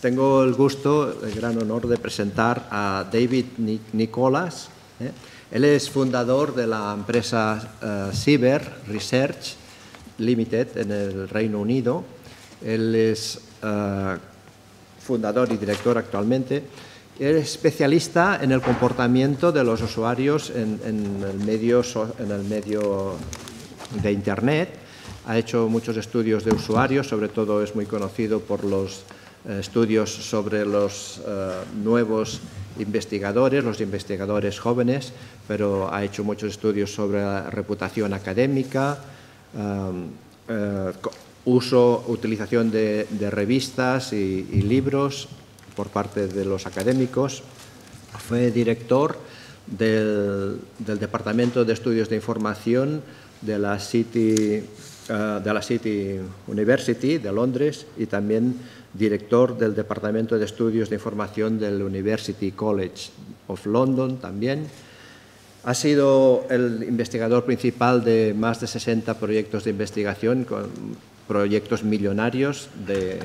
tengo el gusto, el gran honor de presentar a David Nicholas. ¿eh? Él es fundador de la empresa uh, Cyber Research Limited en el Reino Unido. Él es uh, fundador y director actualmente. Es especialista en el comportamiento de los usuarios en, el, medio, de Internet. Ha hecho muchos estudios de usuarios, sobre todo es muy conocido por los eh, estudios sobre los eh, nuevos investigadores, los investigadores jóvenes, pero ha hecho muchos estudios sobre reputación académica, eh, uso, utilización de, revistas y, y, libros por parte de los académicos. Fue director del, del Departamento de Estudios de Información de la City, uh, de la City University de Londres y también director del Departamento de Estudios de Información del University College of London también. Ha sido el investigador principal de más de 60 proyectos de investigación, con proyectos millonarios, de eh,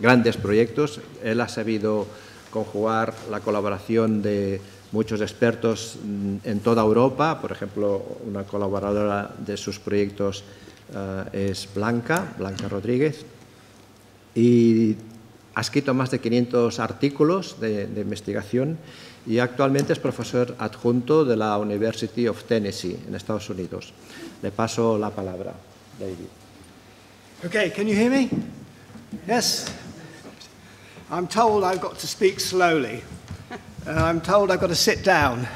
grandes proyectos. Él ha sabido conjugar la colaboración de muchos expertos en toda Europa. Por ejemplo, una colaboradora de sus proyectos uh, es Blanca, Blanca Rodríguez, y ha escrito más de 500 artículos de, de, investigación y actualmente es profesor adjunto de la University of Tennessee en Estados Unidos. Le paso la palabra, David. Okay, can you hear me? Yes. I'm told I've got to speak slowly. Uh, I'm told I've got to sit down,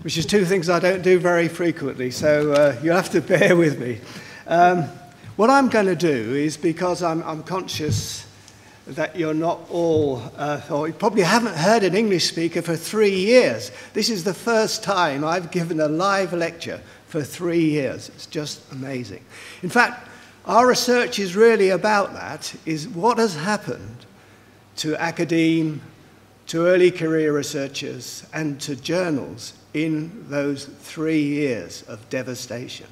which is two things I don't do very frequently, so uh, you'll have to bear with me. Um, what I'm going to do is because I'm, I'm conscious that you're not all, uh, or you probably haven't heard an English speaker for three years. This is the first time I've given a live lecture for three years. It's just amazing. In fact, our research is really about that, is what has happened to academe, to early career researchers, and to journals in those three years of devastation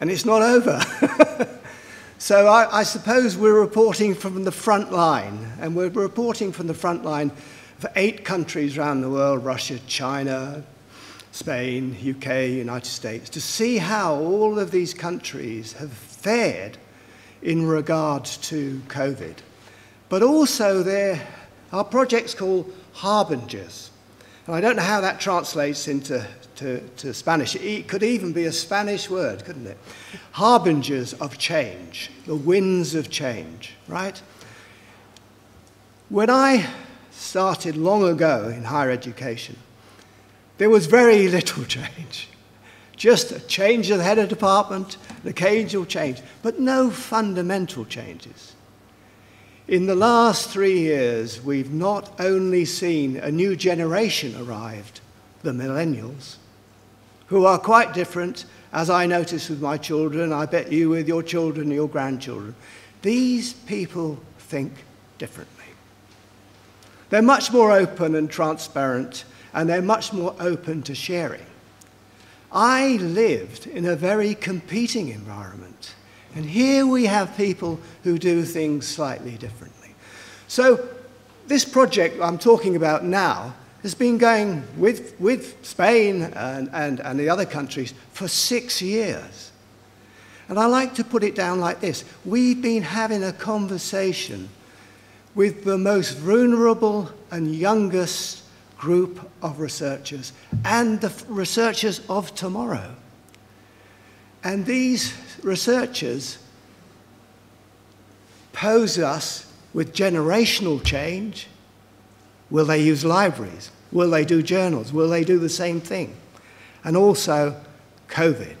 and it's not over. so I, I, suppose we're reporting from the front line, and we're reporting from the front line for eight countries around the world Russia, China, Spain, UK, United States to see how all of these countries have fared in regard to COVID. But also, there are projects called harbingers. And I don't know how that translates into to, to Spanish. It could even be a Spanish word, couldn't it? Harbingers of change, the winds of change, right? When I started long ago in higher education, there was very little change. Just a change of the head of department, an occasional change, but no fundamental changes. In the last three years, we've not only seen a new generation arrived, the millennials, who are quite different, as I notice with my children, I bet you with your children your grandchildren. These people think differently. They're much more open and transparent, and they're much more open to sharing. I lived in a very competing environment, and here we have people who do things slightly differently. So, this project I'm talking about now has been going with, with Spain and, and, and the other countries for six years. And I like to put it down like this We've been having a conversation with the most vulnerable and youngest group of researchers and the researchers of tomorrow. And these researchers pose us with generational change Will they use libraries? Will they do journals? Will they do the same thing? And also, COVID.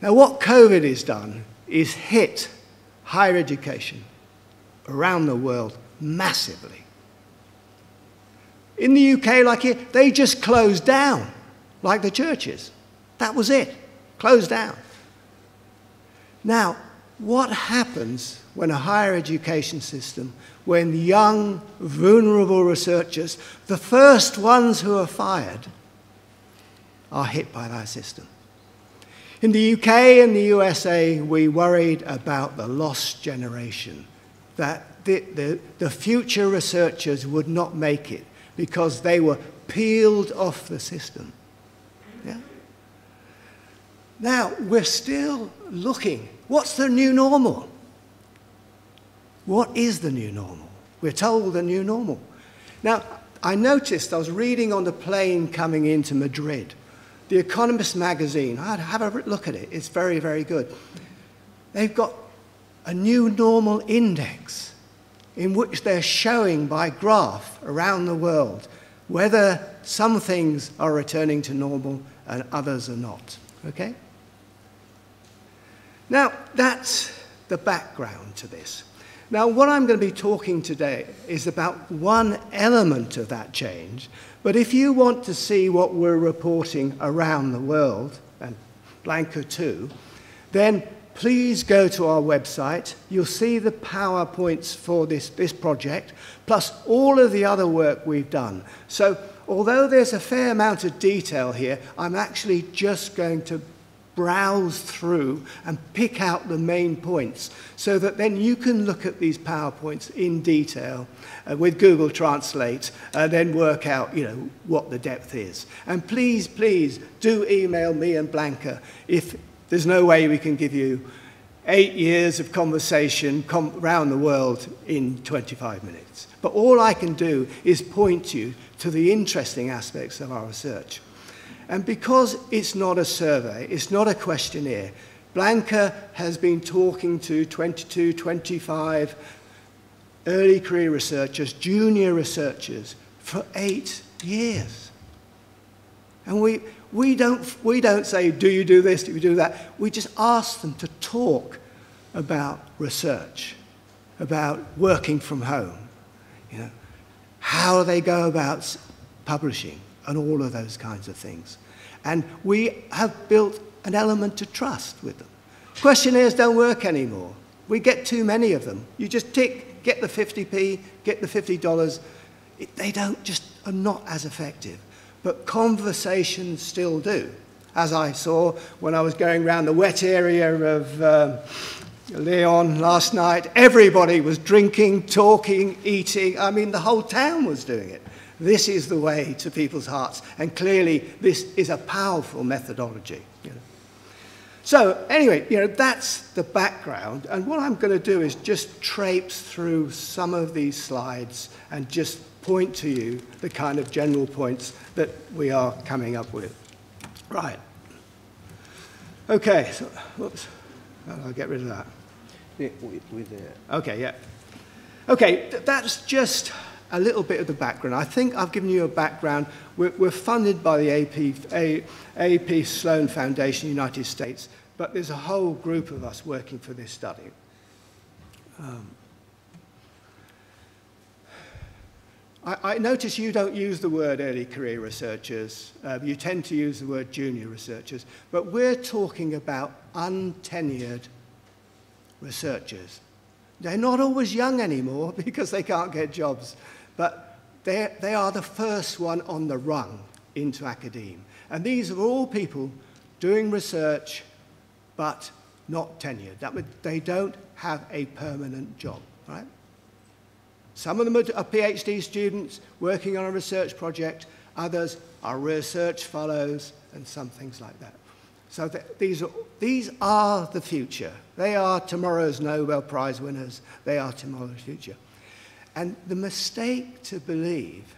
Now, what COVID has done is hit higher education around the world massively. In the UK, like here, they just closed down, like the churches. That was it, closed down. Now, what happens when a higher education system, when young, vulnerable researchers, the first ones who are fired, are hit by that system. In the UK and the USA, we worried about the lost generation, that the, the, the future researchers would not make it because they were peeled off the system. Now, we're still looking. What's the new normal? What is the new normal? We're told the new normal. Now, I noticed, I was reading on the plane coming into Madrid, The Economist magazine. I have a look at it. It's very, very good. They've got a new normal index in which they're showing by graph around the world whether some things are returning to normal and others are not. Okay? Now, that's the background to this. Now, what I'm going to be talking today is about one element of that change. But if you want to see what we're reporting around the world, and Blanca too, then please go to our website. You'll see the PowerPoints for this, this project, plus all of the other work we've done. So, although there's a fair amount of detail here, I'm actually just going to browse through and pick out the main points so that then you can look at these PowerPoints in detail uh, with Google Translate and then work out, you know, what the depth is. And please, please do email me and Blanca if there's no way we can give you eight years of conversation com around the world in 25 minutes. But all I can do is point you to the interesting aspects of our research. And because it's not a survey, it's not a questionnaire, Blanca has been talking to 22, 25 early career researchers, junior researchers, for eight years. And we, we, don't, we don't say, do you do this, do you do that? We just ask them to talk about research, about working from home, you know, how they go about publishing, and all of those kinds of things. And we have built an element to trust with them. Questionnaires don't work anymore. We get too many of them. You just tick, get the 50p, get the $50. It, they don't just are not as effective. But conversations still do. As I saw when I was going around the wet area of um, Leon last night, everybody was drinking, talking, eating. I mean, the whole town was doing it. This is the way to people's hearts. And clearly, this is a powerful methodology. You know. So, anyway, you know, that's the background. And what I'm going to do is just traipse through some of these slides and just point to you the kind of general points that we are coming up with. Right. Okay, so, whoops. I'll get rid of that. With, with the... Okay, yeah. Okay, th that's just a little bit of the background. I think I've given you a background. We're, we're funded by the AP, a, AP Sloan Foundation, United States, but there's a whole group of us working for this study. Um, I, I notice you don't use the word early career researchers. Uh, you tend to use the word junior researchers. But we're talking about untenured researchers. They're not always young anymore because they can't get jobs. But they are the first one on the rung into academia. And these are all people doing research, but not tenured. That they don't have a permanent job, right? Some of them are PhD students working on a research project. Others are research fellows and some things like that. So th these, are, these are the future. They are tomorrow's Nobel Prize winners. They are tomorrow's future. And the mistake to believe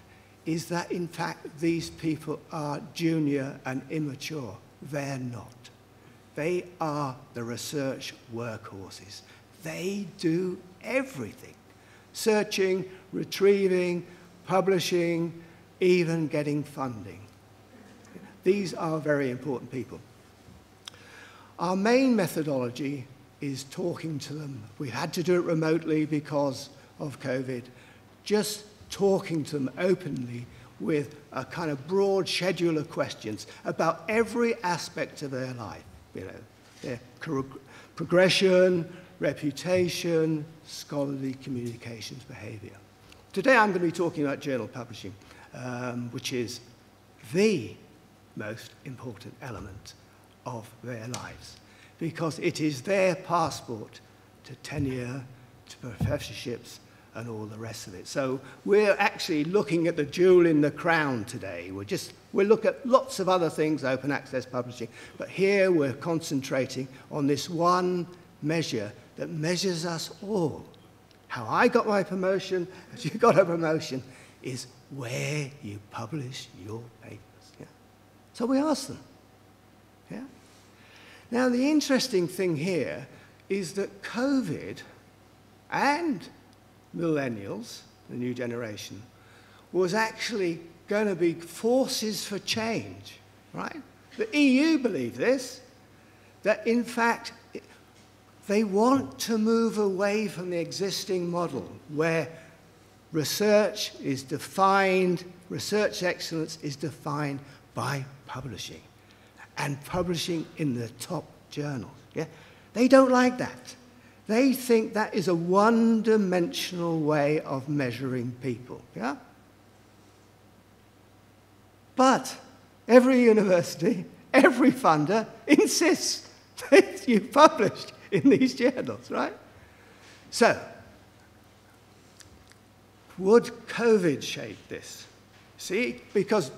is that, in fact, these people are junior and immature. They're not. They are the research workhorses. They do everything searching, retrieving, publishing, even getting funding. These are very important people. Our main methodology is talking to them. We had to do it remotely because of COVID, just talking to them openly with a kind of broad schedule of questions about every aspect of their life, you know, their progression, reputation, scholarly communications behavior. Today I'm going to be talking about journal publishing, um, which is the most important element of their lives because it is their passport to tenure, to professorships, and all the rest of it. So we're actually looking at the jewel in the crown today. We're just, we'll look at lots of other things, open access publishing, but here we're concentrating on this one measure that measures us all. How I got my promotion, as you got a promotion, is where you publish your papers. Yeah? So we ask them. Yeah? Now, the interesting thing here is that COVID and millennials, the new generation, was actually going to be forces for change, right? The EU believe this, that in fact they want to move away from the existing model where research is defined, research excellence is defined by publishing and publishing in the top journals. Yeah? They don't like that. They think that is a one dimensional way of measuring people. Yeah? But every university, every funder insists that you published in these journals, right? So, would COVID shape this? See? Because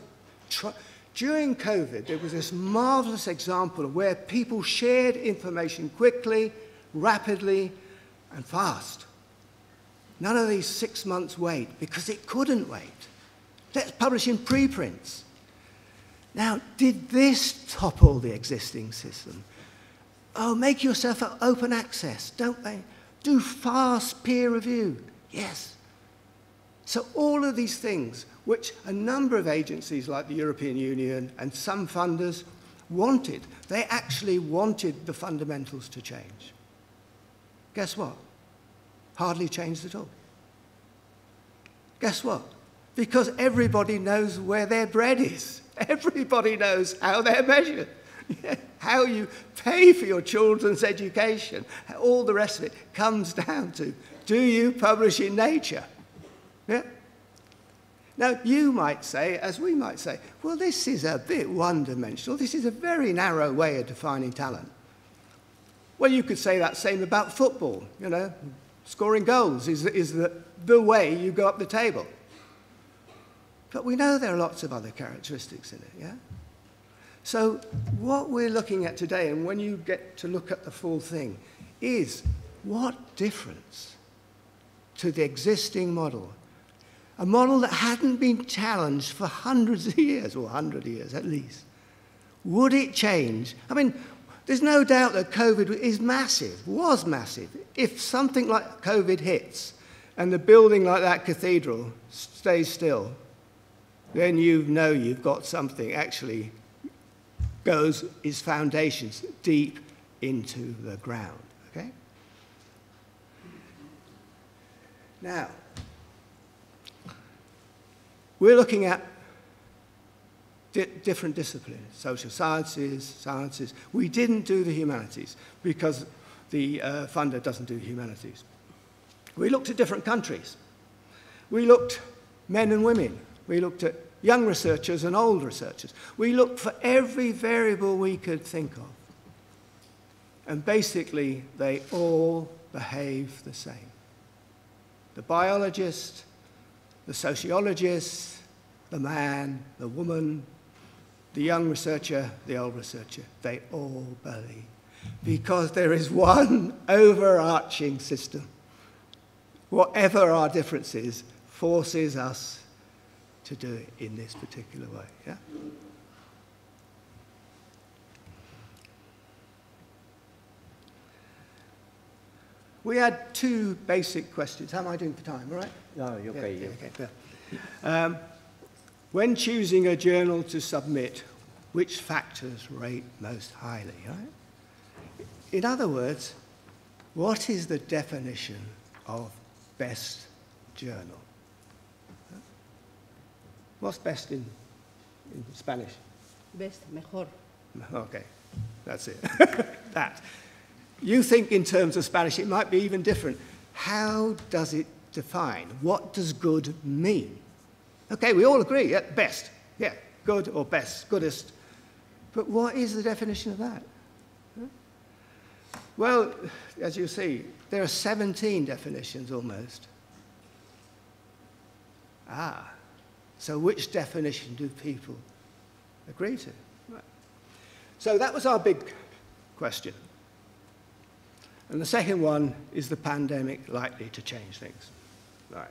during COVID, there was this marvelous example of where people shared information quickly rapidly and fast. None of these six months wait because it couldn't wait. Let's publish in preprints. Now, did this topple the existing system? Oh, make yourself open access, don't they? Do fast peer review. Yes. So, all of these things, which a number of agencies like the European Union and some funders wanted, they actually wanted the fundamentals to change. Guess what? Hardly changed at all. Guess what? Because everybody knows where their bread is. Everybody knows how they're measured. how you pay for your children's education, all the rest of it comes down to do you publish in nature? Yeah? Now, you might say, as we might say, well, this is a bit one dimensional. This is a very narrow way of defining talent. Well, you could say that same about football. You know, scoring goals is, is the, the way you go up the table. But we know there are lots of other characteristics in it, yeah? So, what we're looking at today, and when you get to look at the full thing, is what difference to the existing model? A model that hadn't been challenged for hundreds of years, or 100 years at least. Would it change? I mean, there's no doubt that COVID is massive, was massive. If something like COVID hits and the building like that cathedral stays still, then you know you've got something actually goes its foundations deep into the ground. Okay? Now, we're looking at di different disciplines, social sciences, sciences. We didn't do the humanities because the uh, funder doesn't do humanities. We looked at different countries. We looked men and women. We looked at young researchers and old researchers. We looked for every variable we could think of. And basically, they all behave the same. The biologist, the sociologist, the man, the woman, the young researcher, the old researcher, they all believe. Because there is one overarching system. Whatever our differences, forces us to do it in this particular way. Yeah? We had two basic questions. How am I doing for time? All right? No, you're okay. Yeah, okay. Yeah. Um, when choosing a journal to submit, which factors rate most highly, right? In other words, what is the definition of best journal? What's best in, in Spanish? Best, mejor. Okay, that's it. that. You think in terms of Spanish, it might be even different. How does it define? What does good mean? Okay, we all agree, yeah, best. Yeah, good or best, goodest. But what is the definition of that? Well, as you see, there are 17 definitions almost. Ah, so which definition do people agree to? Right. So that was our big question. And the second one is the pandemic likely to change things? Right.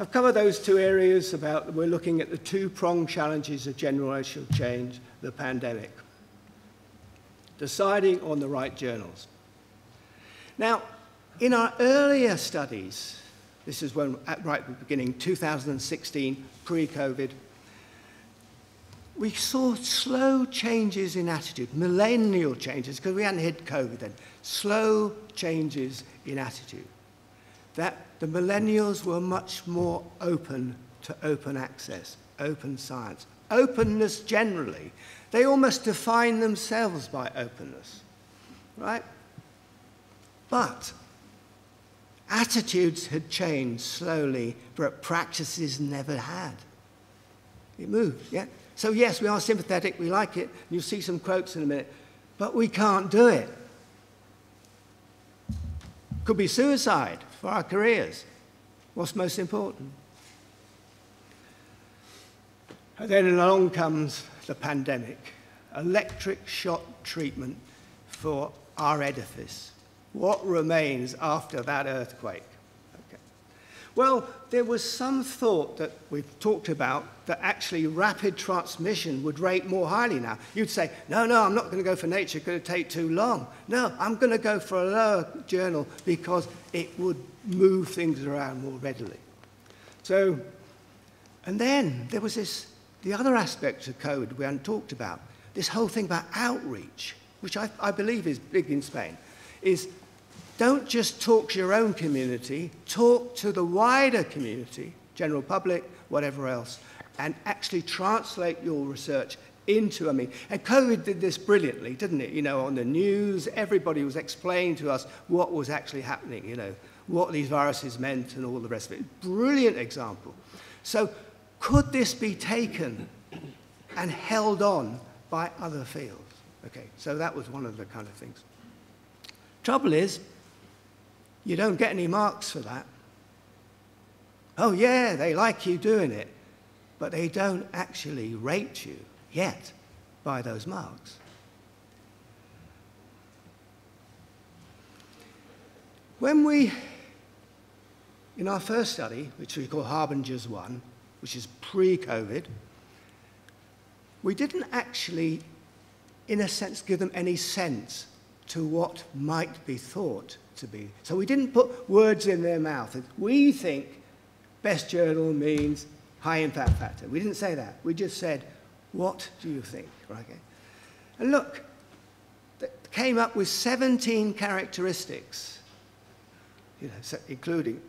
I've covered those two areas about we're looking at the two pronged challenges of generational change, the pandemic. Deciding on the right journals. Now, in our earlier studies, this is when at right at the beginning, 2016, pre-COVID, we saw slow changes in attitude, millennial changes, because we hadn't hit COVID then, slow changes in attitude. That the millennials were much more open to open access, open science, openness generally. They almost define themselves by openness, right? But attitudes had changed slowly, but practices never had. It moved, yeah? So, yes, we are sympathetic, we like it. You'll see some quotes in a minute, but we can't do it. Could be suicide for our careers. What's most important? And then along comes the pandemic electric shock treatment for our edifice. What remains after that earthquake? Well, there was some thought that we've talked about that actually rapid transmission would rate more highly now. You'd say, no, no, I'm not going to go for nature, it's going to take too long. No, I'm going to go for a lower journal because it would move things around more readily. So, and then there was this, the other aspect of code we hadn't talked about, this whole thing about outreach, which I, I believe is big in Spain, is don't just talk to your own community, talk to the wider community, general public, whatever else, and actually translate your research into, I mean, and COVID did this brilliantly, didn't it? You know, on the news, everybody was explaining to us what was actually happening, you know, what these viruses meant and all the rest of it. Brilliant example. So, could this be taken and held on by other fields? Okay, so that was one of the kind of things. Trouble is, you don't get any marks for that. Oh, yeah, they like you doing it, but they don't actually rate you yet by those marks. When we, in our first study, which we call Harbingers 1, which is pre COVID, we didn't actually, in a sense, give them any sense to what might be thought to be. So we didn't put words in their mouth. We think best journal means high impact factor. We didn't say that. We just said, what do you think? Right? And look, came up with 17 characteristics, you know, including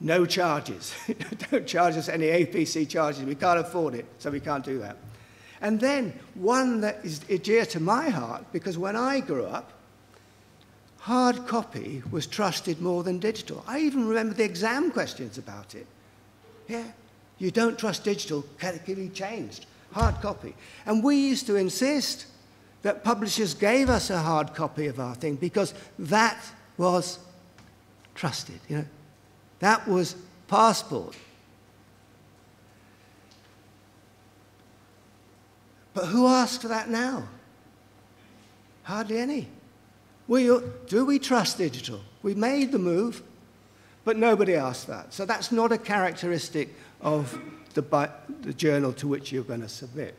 no charges. Don't charge us any APC charges. We can't afford it, so we can't do that. And then one that is dear to my heart, because when I grew up, hard copy was trusted more than digital. I even remember the exam questions about it. Yeah, you don't trust digital, be changed? Hard copy. And we used to insist that publishers gave us a hard copy of our thing because that was trusted, you know. That was passport. But who asks for that now? Hardly any. Do we trust digital? We made the move, but nobody asked that. So that's not a characteristic of the, the journal to which you're going to submit.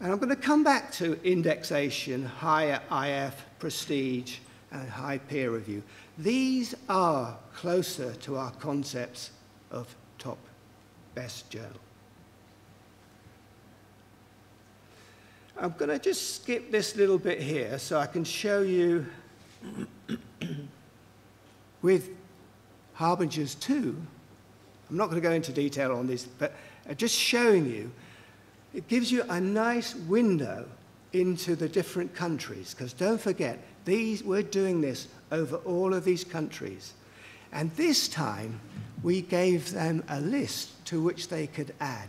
And I'm going to come back to indexation, higher IF, prestige, and high peer review. These are closer to our concepts of top best journal. I'm going to just skip this little bit here so I can show you with Harbingers 2. I'm not going to go into detail on this, but uh, just showing you, it gives you a nice window into the different countries. Because don't forget, these, we're doing this over all of these countries. And this time, we gave them a list to which they could add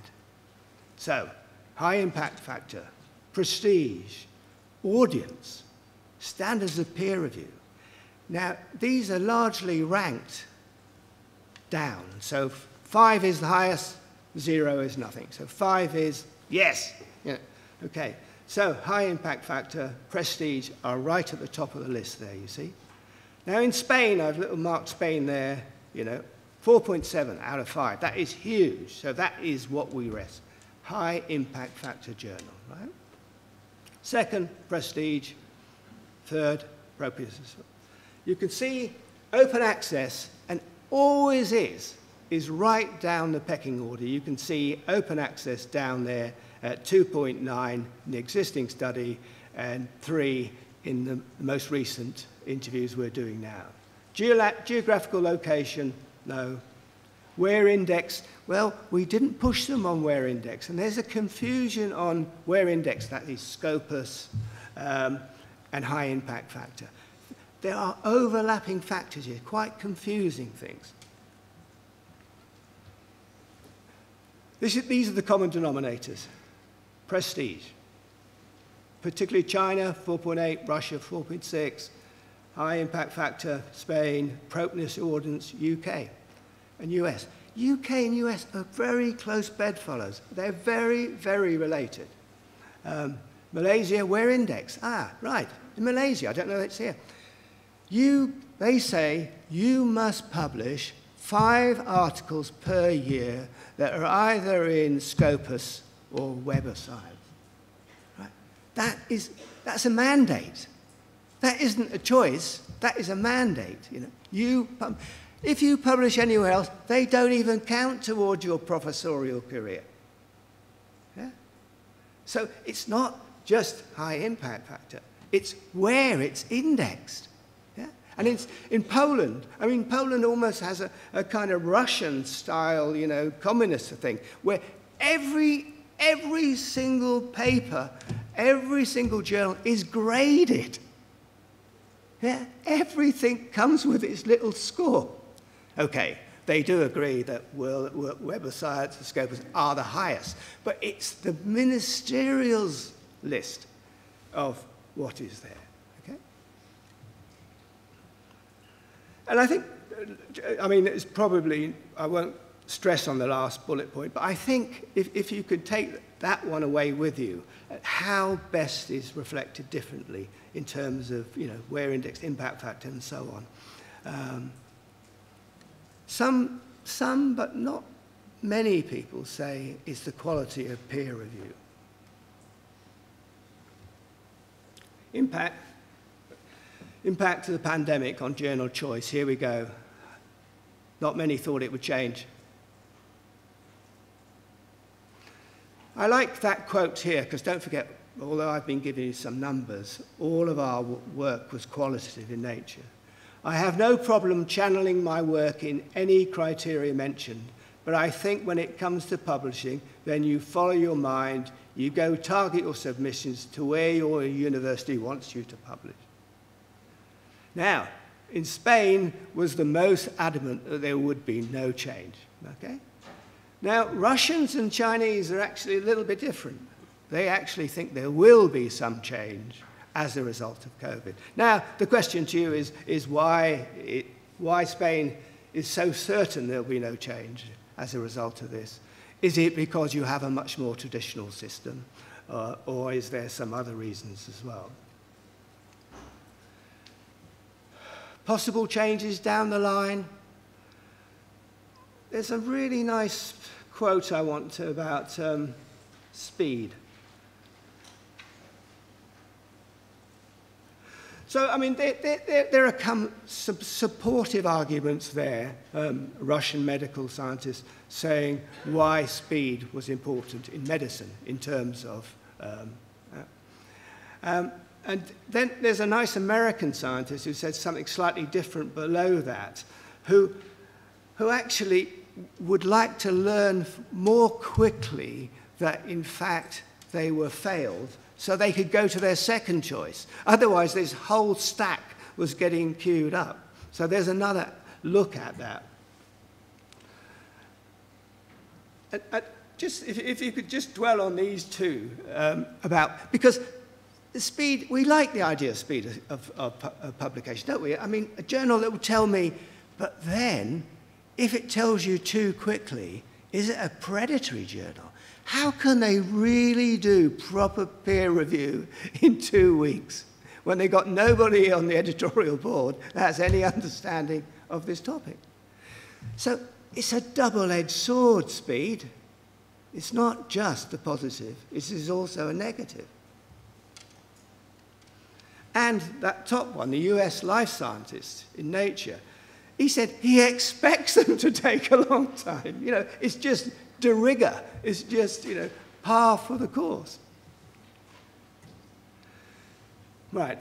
So, high impact factor, prestige, audience, standards of peer review. Now, these are largely ranked down. So, five is the highest, zero is nothing. So, five is yes. Yeah. Okay. So, high impact factor, prestige are right at the top of the list there, you see. Now, in Spain, I've little marked Spain there, you know, 4.7 out of 5. That is huge. So, that is what we rest. High impact factor journal, right? Second, prestige. Third, appropriateness. You can see open access, and always is, is right down the pecking order. You can see open access down there at 2.9 in the existing study and 3 in the most recent interviews we're doing now. Geola geographical location, no. Where index, well, we didn't push them on where index, and there's a confusion on where index, that is Scopus um, and high impact factor. There are overlapping factors here, quite confusing things. Is, these are the common denominators. Prestige. Particularly China, 4.8, Russia, 4.6, high impact factor, Spain, appropriateness ordinance, UK and US. UK and US are very close bedfellows. They're very, very related. Um, Malaysia, where index? Ah, right, in Malaysia, I don't know if it's here. You, they say you must publish five articles per year that are either in Scopus or Web of Science. Right? That is, that's a mandate. That isn't a choice. That is a mandate. You know, you, if you publish anywhere else, they don't even count towards your professorial career. Yeah? So it's not just high impact factor. It's where it's indexed. Yeah? And it's in Poland, I mean, Poland almost has a, a kind of Russian style, you know, communist thing, where every, every single paper, every single journal is graded. Yeah, everything comes with its little score. Okay, they do agree that Web of Science and Scopus are the highest, but it's the ministerial's list of what is there. Okay? And I think, I mean, it's probably, I won't stress on the last bullet point, but I think if, if you could take that one away with you, how best is reflected differently in terms of you know, where index impact factor and so on. Um, some, some, but not many people say is the quality of peer review. Impact, impact of the pandemic on journal choice. Here we go. Not many thought it would change. I like that quote here because don't forget although I've been giving you some numbers, all of our work was qualitative in nature. I have no problem channeling my work in any criteria mentioned, but I think when it comes to publishing, then you follow your mind, you go target your submissions to where your university wants you to publish. Now, in Spain was the most adamant that there would be no change, okay? Now, Russians and Chinese are actually a little bit different they actually think there will be some change as a result of COVID. Now, the question to you is, is why, it, why Spain is so certain there'll be no change as a result of this. Is it because you have a much more traditional system, uh, or is there some other reasons as well? Possible changes down the line. There's a really nice quote I want to about um, speed. So, I mean, there, there, there are some supportive arguments there, um, Russian medical scientists saying why speed was important in medicine in terms of. Um, uh, um, and then there's a nice American scientist who said something slightly different below that, who, who actually would like to learn more quickly that, in fact, they were failed so they could go to their second choice. Otherwise, this whole stack was getting queued up. So there's another look at that. just if, if you could just dwell on these two um, about, because the speed, we like the idea of speed of, of, of publication, don't we? I mean, a journal that will tell me, but then, if it tells you too quickly, is it a predatory journal? How can they really do proper peer review in two weeks when they've got nobody on the editorial board that has any understanding of this topic? So it's a double-edged sword, speed. It's not just a positive, it is also a negative. And that top one, the US life scientist in Nature, he said he expects them to take a long time. You know, it's just de rigueur. It's just, you know, par for the course. Right.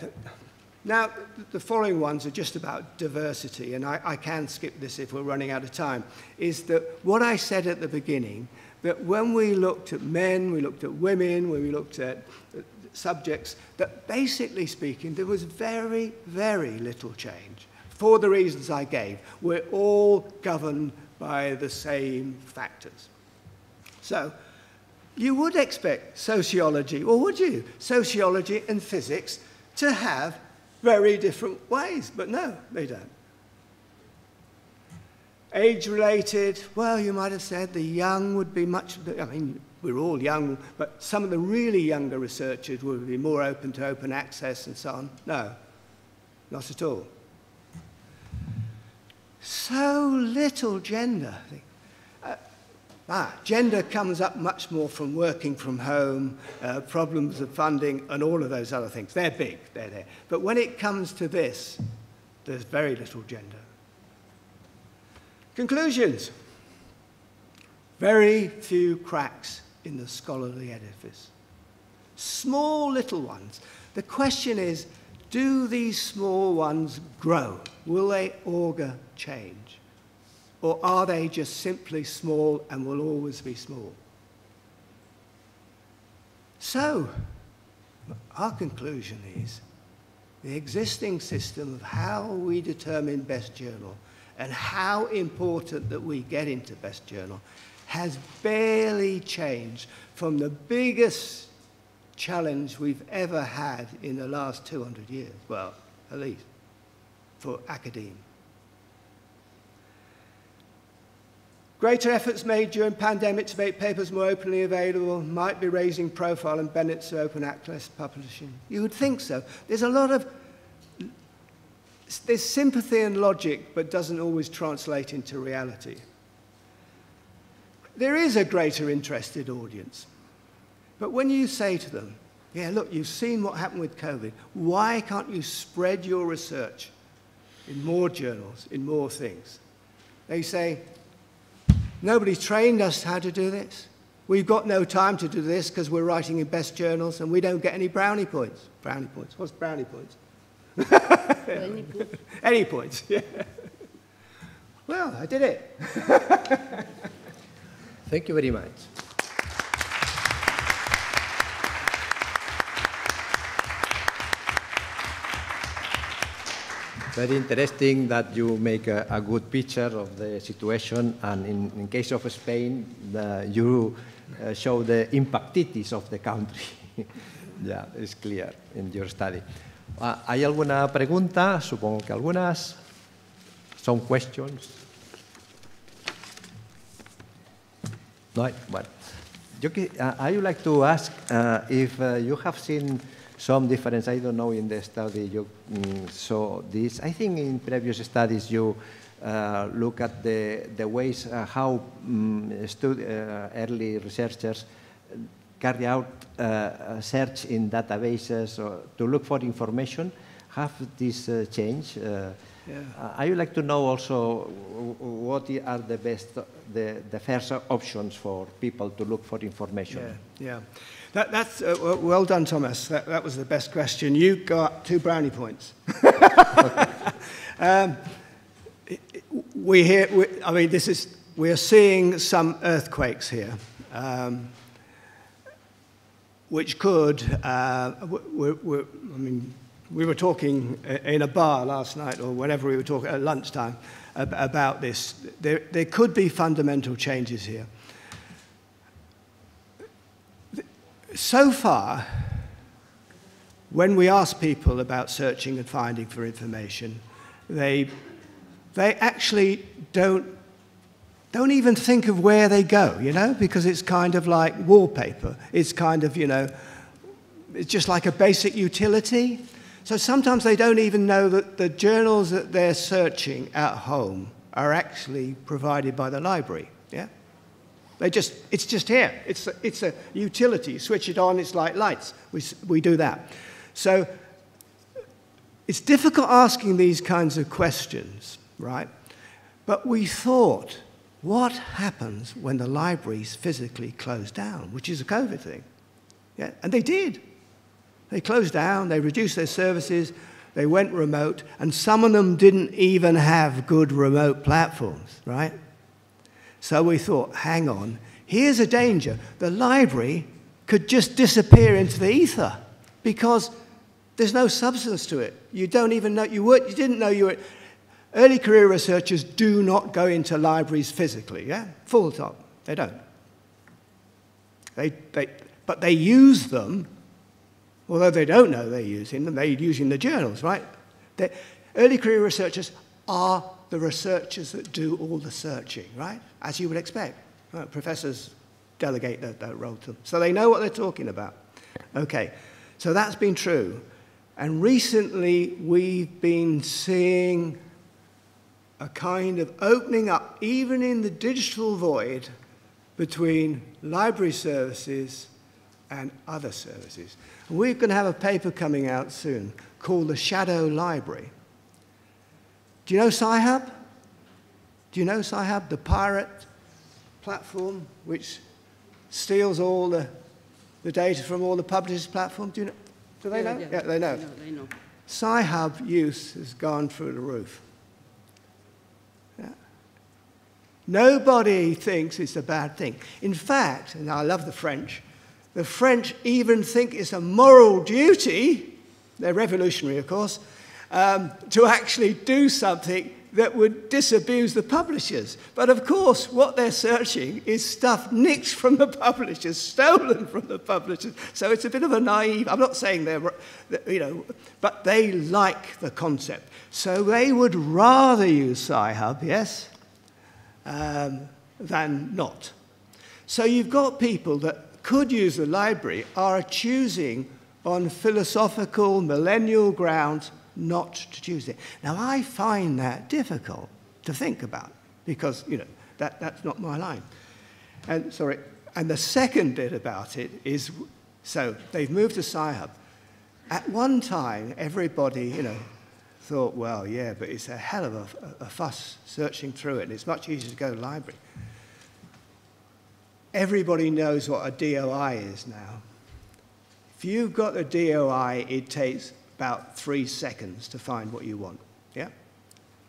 Now, the following ones are just about diversity, and I, I, can skip this if we're running out of time, is that what I said at the beginning, that when we looked at men, we looked at women, when we looked at uh, subjects, that basically speaking, there was very, very little change for the reasons I gave. We're all governed by the same factors. So, you would expect sociology, or would you? Sociology and physics to have very different ways, but no, they don't. Age related, well, you might have said the young would be much, I mean, we're all young, but some of the really younger researchers would be more open to open access and so on. No, not at all. So little gender. Uh, ah, gender comes up much more from working from home, uh, problems of funding, and all of those other things. They're big, they're there. But when it comes to this, there's very little gender. Conclusions. Very few cracks in the scholarly edifice. Small little ones. The question is do these small ones grow? Will they augur change? Or are they just simply small and will always be small? So, our conclusion is the existing system of how we determine best journal and how important that we get into best journal has barely changed from the biggest challenge we've ever had in the last 200 years, well, at least, for academia. Greater efforts made during pandemic to make papers more openly available might be raising profile and benefits to open access publishing. You would think so. There's a lot of there's sympathy and logic, but doesn't always translate into reality there is a greater interested audience. But when you say to them, yeah, look, you've seen what happened with COVID, why can't you spread your research in more journals, in more things? They say, nobody's trained us how to do this. We've got no time to do this because we're writing in best journals and we don't get any brownie points. Brownie points. What's brownie points? any points. any points, yeah. Well, I did it. Thank you very much. Very interesting that you make a, a, good picture of the situation, and in, in case of Spain, the, you uh, show the impactitis of the country. yeah, it's clear in your study. Uh, ¿Hay alguna pregunta? Supongo que algunas. Some questions. No, uh, I would like to ask uh, if uh, you have seen some difference, I don't know in the study you um, saw this. I think in previous studies you uh, look at the, the ways uh, how um, early researchers carry out search in databases or to look for information. Have this changed? Yeah. Uh, I would like to know also what are the best, the, the first options for people to look for information. Yeah, yeah. That, that's uh, well done, Thomas. That, that was the best question. You got two brownie points. um, we hear, we, I mean, this is, we are seeing some earthquakes here. Um, which could, uh, we're, we're, I mean, we were talking in a bar last night or whenever we were talking at lunchtime about this. There, there could be fundamental changes here. So far, when we ask people about searching and finding for information, they, they actually don't, don't even think of where they go, you know, because it's kind of like wallpaper. It's kind of, you know, it's just like a basic utility. So sometimes they don't even know that the journals that they're searching at home are actually provided by the library. Yeah? They just, it's just here. It's a, it's a utility. Switch it on, it's like lights. We, we do that. So it's difficult asking these kinds of questions, right? But we thought, what happens when the libraries physically close down, which is a COVID thing? Yeah? And they did. They closed down, they reduced their services, they went remote, and some of them didn't even have good remote platforms, right? So we thought, hang on, here's a danger. The library could just disappear into the ether because there's no substance to it. You don't even know, you, were, you didn't know you were. Early career researchers do not go into libraries physically, yeah? Full stop. They don't. They, they, but they use them although they don't know they're using them, they're using the journals, right? They're, early career researchers are the researchers that do all the searching, right? As you would expect. Professors delegate that, that role to them. So they know what they're talking about. Okay, so that's been true. And recently we've been seeing a kind of opening up, even in the digital void, between library services and other services. We're going to have a paper coming out soon called The Shadow Library. Do you know Sci-Hub? Do you know Sci-Hub, the pirate platform which steals all the, the data from all the publishers' platforms? Do, you know, do they yeah, know? Yeah, yeah they know. They know, they know. Sci-Hub use has gone through the roof. Yeah. Nobody thinks it's a bad thing. In fact, and I love the French, the French even think it's a moral duty, they're revolutionary, of course, um, to actually do something that would disabuse the publishers. But of course, what they're searching is stuff nicked from the publishers, stolen from the publishers. So it's a bit of a naive, I'm not saying they're, you know, but they like the concept. So they would rather use Sci-Hub, yes, um, than not. So you've got people that could use the library are choosing on philosophical, millennial grounds not to choose it. Now, I find that difficult to think about because, you know, that, that's not my line. And, sorry, and the second bit about it is, so they've moved to Sci-Hub. At one time, everybody, you know, thought, well, yeah, but it's a hell of a, a fuss searching through it, and it's much easier to go to the library. Everybody knows what a DOI is now. If you've got a DOI, it takes about three seconds to find what you want. Yeah?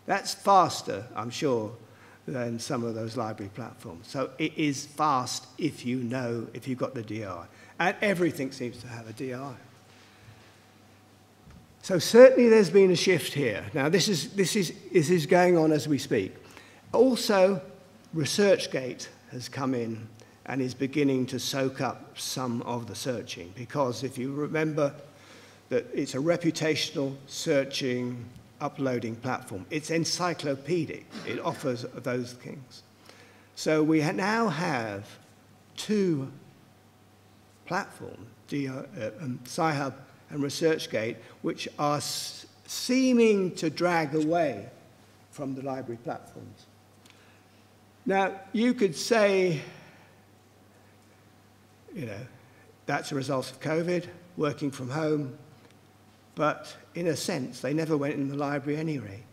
That's faster, I'm sure, than some of those library platforms. So it is fast if you know, if you've got the DOI. And everything seems to have a DOI. So certainly there's been a shift here. Now this is, this is, this is going on as we speak. Also, ResearchGate has come in and is beginning to soak up some of the searching. Because if you remember that it's a reputational searching, uploading platform, it's encyclopedic, it offers those things. So we now have two platforms, uh, um, Sci-Hub and ResearchGate, which are seeming to drag away from the library platforms. Now, you could say you know, that's a result of COVID, working from home. But in a sense, they never went in the library anyway.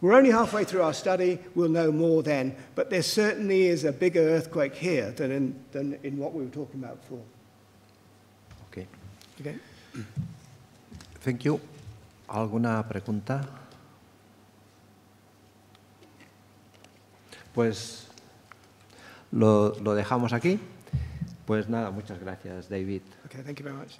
We're only halfway through our study. We'll know more then. But there certainly is a bigger earthquake here than in, than in what we were talking about before. Okay. Okay. Thank you. ¿Alguna pregunta? Pues lo, lo dejamos aquí. Pues nada, muchas gracias, David. Okay, thank you very much.